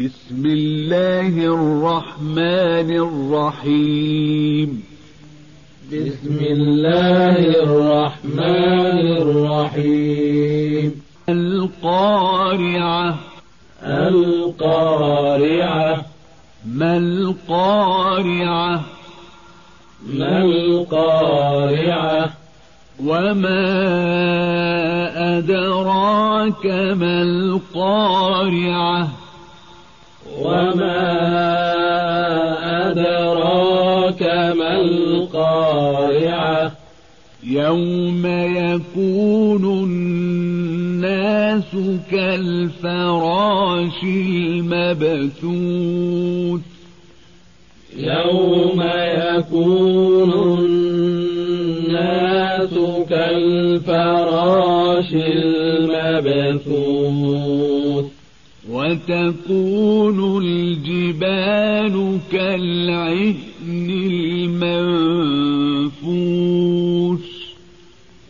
بسم الله الرحمن الرحيم. بسم الله الرحمن الرحيم. القارعة. القارعة. ما القارعة؟ ما القارعة؟ وما أدراك ما القارعة؟ وما أدراك ما القارعة. يوم يكون الناس كالفراش المبثوث. يوم يكون الناس كالفراش المبثوث. وتكون الجبال كالعهن المنفوش.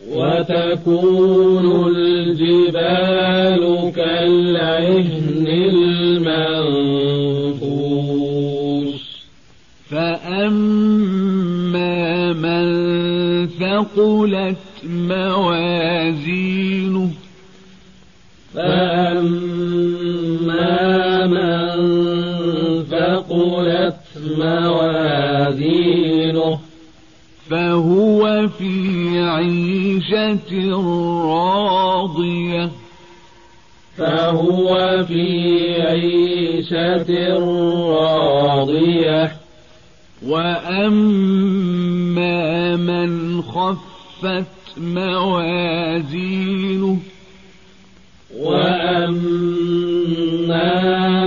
وتكون الجبال كالعهن المنفوش. فأما من ثقلت موازينه فأما موازينه فهو في عيشة راضية. فهو في عيشة راضية. وأما من خفت موازينه. وأما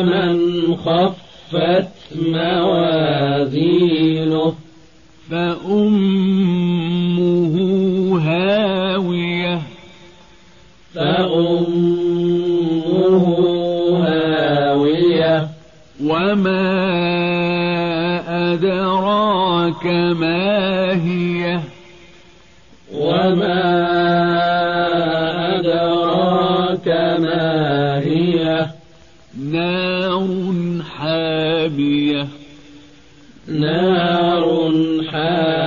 من خفت موازينه فأمه هاوية. فأمه هاوية. وما أدراك ما هي. وما أدراك ما هي. نار حامية. نار حامية